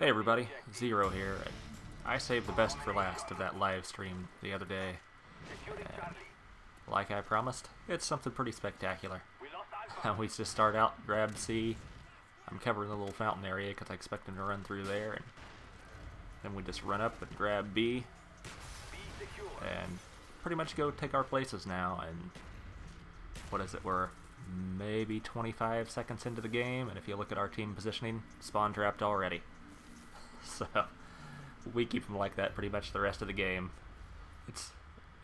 Hey everybody, Xero here. I saved the best for last of that live stream the other day. And like I promised, it's something pretty spectacular. we just start out, grab C. I'm covering the little fountain area because I expect him to run through there. And then we just run up and grab B. And pretty much go take our places now. And what is it, we're maybe 25 seconds into the game. And if you look at our team positioning, spawn trapped already. So we keep them like that pretty much the rest of the game. It's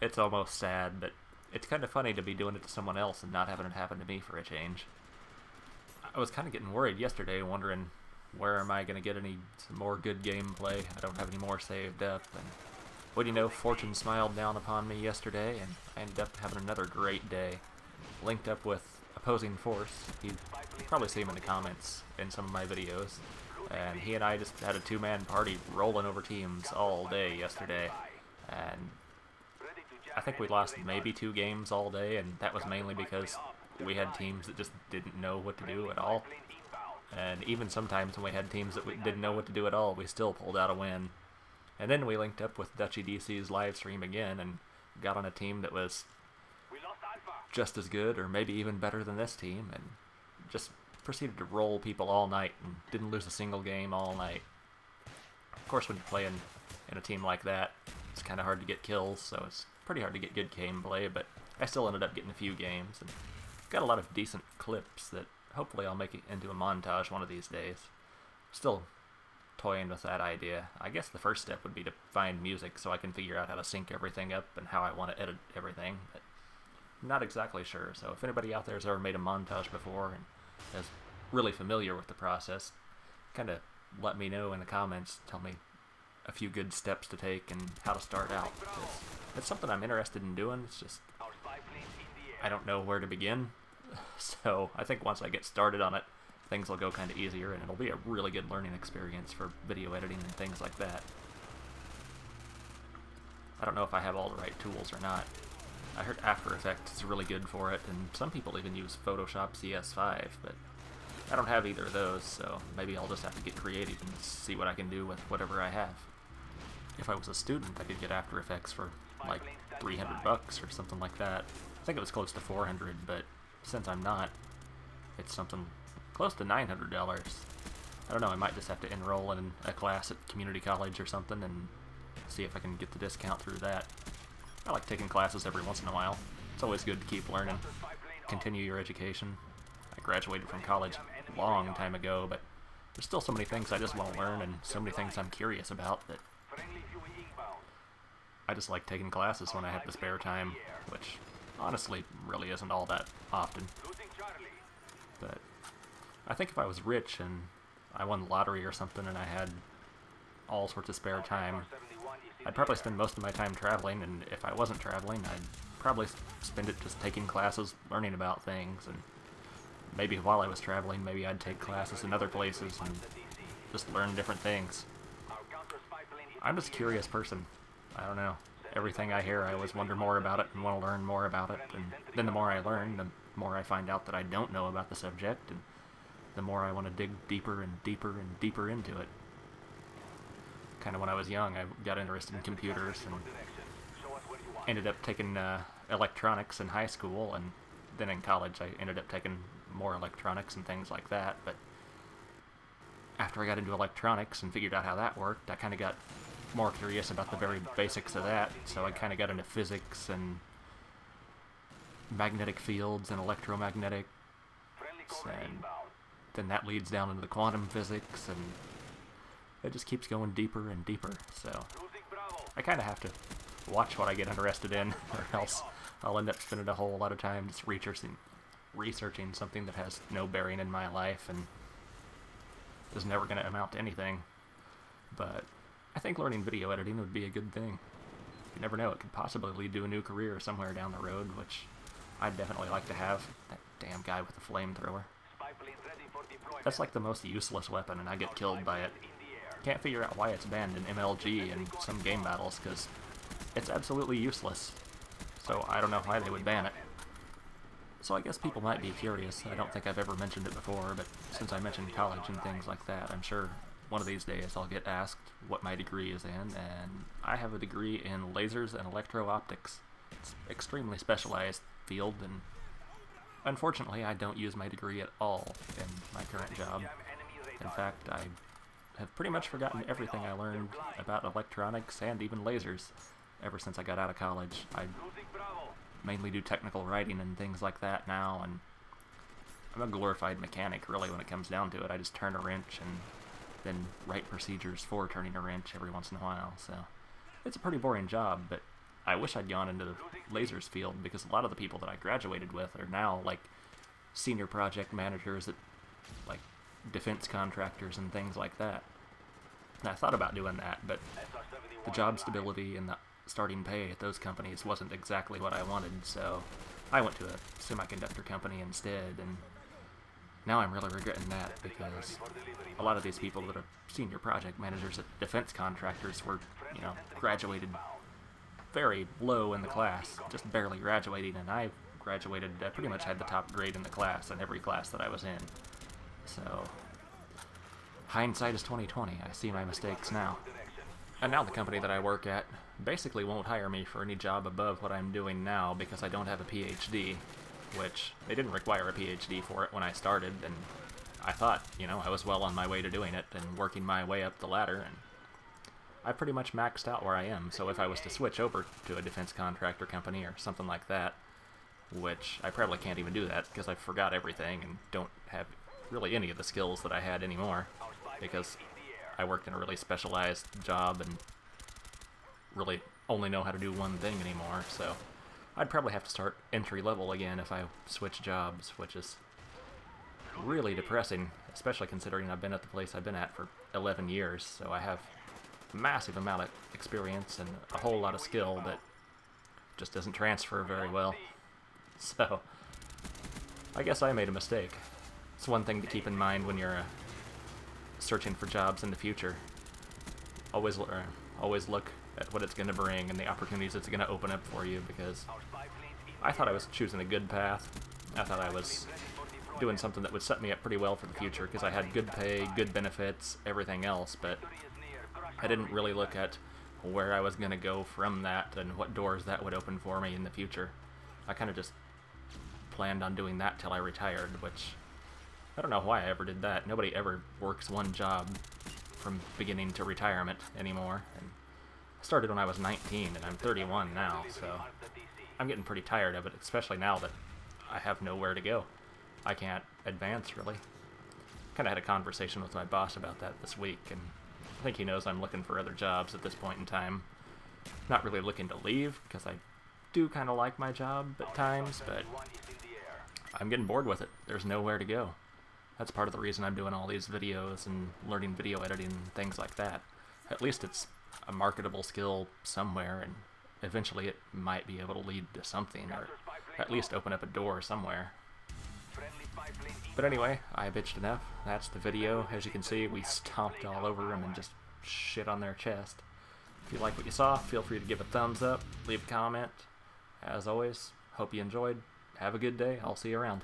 it's almost sad, but it's kind of funny to be doing it to someone else and not having it happen to me for a change. I was kind of getting worried yesterday, wondering where am I going to get any more good gameplay. I don't have any more saved up, and what do you know? Fortune smiled down upon me yesterday, and I ended up having another great day. Linked up with opposing force. You probably see him in the comments in some of my videos and he and I just had a two-man party rolling over teams all day yesterday, and I think we lost maybe two games all day, and that was mainly because we had teams that just didn't know what to do at all. And even sometimes when we had teams that we didn't know what to do at all, we still pulled out a win. And then we linked up with Dutchy DC's live stream again and got on a team that was just as good or maybe even better than this team and just proceeded to roll people all night and didn't lose a single game all night. Of course, when you're playing in a team like that, it's kind of hard to get kills, so it's pretty hard to get good gameplay, but I still ended up getting a few games and got a lot of decent clips that hopefully I'll make it into a montage one of these days. Still toying with that idea. I guess the first step would be to find music so I can figure out how to sync everything up and how I want to edit everything, but I'm not exactly sure. So if anybody out there has ever made a montage before and is really familiar with the process, kind of let me know in the comments. Tell me a few good steps to take and how to start out. It's something I'm interested in doing. It's just I don't know where to begin. So I think once I get started on it, things will go kind of easier, and it'll be a really good learning experience for video editing and things like that. I don't know if I have all the right tools or not. I heard After Effects is really good for it, and some people even use Photoshop CS5, but I don't have either of those, so maybe I'll just have to get creative and see what I can do with whatever I have. If I was a student, I could get After Effects for like 300 bucks or something like that. I think it was close to 400, but since I'm not, it's something close to $900. I don't know, I might just have to enroll in a class at community college or something and see if I can get the discount through that. I like taking classes every once in a while. It's always good to keep learning. Continue your education. I graduated from college a long time ago, but there's still so many things I just want to learn and so many things I'm curious about that I just like taking classes when I have the spare time, which honestly really isn't all that often. But I think if I was rich and I won the lottery or something and I had all sorts of spare time, I'd probably spend most of my time traveling, and if I wasn't traveling, I'd probably spend it just taking classes, learning about things, and maybe while I was traveling, maybe I'd take classes in other places and just learn different things. I'm just a curious person. I don't know. Everything I hear, I always wonder more about it and want to learn more about it, and then the more I learn, the more I find out that I don't know about the subject, and the more I want to dig deeper and deeper and deeper into it kind of when I was young. I got interested in computers and ended up taking uh, electronics in high school, and then in college I ended up taking more electronics and things like that. But after I got into electronics and figured out how that worked, I kind of got more curious about the very basics of that. So I kind of got into physics and magnetic fields and electromagnetics, and then that leads down into the quantum physics and it just keeps going deeper and deeper, so I kind of have to watch what I get interested in, or else I'll end up spending a whole lot of time just researching, researching something that has no bearing in my life and is never going to amount to anything. But I think learning video editing would be a good thing. You never know, it could possibly lead to a new career somewhere down the road, which I'd definitely like to have. That damn guy with the flamethrower. That's like the most useless weapon, and I get killed by it can't figure out why it's banned in MLG and some game battles, because it's absolutely useless. So I don't know why they would ban it. So I guess people might be curious. I don't think I've ever mentioned it before, but since I mentioned college and things like that, I'm sure one of these days I'll get asked what my degree is in, and I have a degree in lasers and electro-optics. It's an extremely specialized field, and unfortunately I don't use my degree at all in my current job. In fact, I have pretty much forgotten everything I learned about electronics and even lasers ever since I got out of college. I mainly do technical writing and things like that now, and I'm a glorified mechanic, really, when it comes down to it. I just turn a wrench and then write procedures for turning a wrench every once in a while, so it's a pretty boring job, but I wish I'd gone into the lasers field because a lot of the people that I graduated with are now, like, senior project managers at, like, defense contractors and things like that. And I thought about doing that, but the job stability and the starting pay at those companies wasn't exactly what I wanted, so I went to a semiconductor company instead, and now I'm really regretting that because a lot of these people that are senior project managers at defense contractors were, you know, graduated very low in the class, just barely graduating, and I graduated, I pretty much had the top grade in the class in every class that I was in. So, hindsight is 2020. I see my mistakes now. And now the company that I work at basically won't hire me for any job above what I'm doing now because I don't have a PhD, which they didn't require a PhD for it when I started, and I thought, you know, I was well on my way to doing it and working my way up the ladder, and I pretty much maxed out where I am, so if I was to switch over to a defense contractor company or something like that, which I probably can't even do that because I forgot everything and don't have really any of the skills that I had anymore because I worked in a really specialized job and really only know how to do one thing anymore, so I'd probably have to start entry level again if I switch jobs, which is really depressing, especially considering I've been at the place I've been at for 11 years, so I have a massive amount of experience and a whole lot of skill that just doesn't transfer very well. So, I guess I made a mistake. It's one thing to keep in mind when you're uh, searching for jobs in the future. Always, uh, always look at what it's going to bring and the opportunities it's going to open up for you because I thought I was choosing a good path. I thought I was doing something that would set me up pretty well for the future because I had good pay, good benefits, everything else, but I didn't really look at where I was going to go from that and what doors that would open for me in the future. I kind of just planned on doing that till I retired, which I don't know why I ever did that. Nobody ever works one job from beginning to retirement anymore. And I started when I was 19, and I'm 31 now, so I'm getting pretty tired of it, especially now that I have nowhere to go. I can't advance, really. Kind of had a conversation with my boss about that this week, and I think he knows I'm looking for other jobs at this point in time. Not really looking to leave, because I do kind of like my job at times, but I'm getting bored with it. There's nowhere to go. That's part of the reason I'm doing all these videos and learning video editing and things like that. At least it's a marketable skill somewhere, and eventually it might be able to lead to something, or at least open up a door somewhere. But anyway, I bitched enough. That's the video. As you can see, we stomped all over them and just shit on their chest. If you like what you saw, feel free to give a thumbs up, leave a comment. As always, hope you enjoyed. Have a good day. I'll see you around.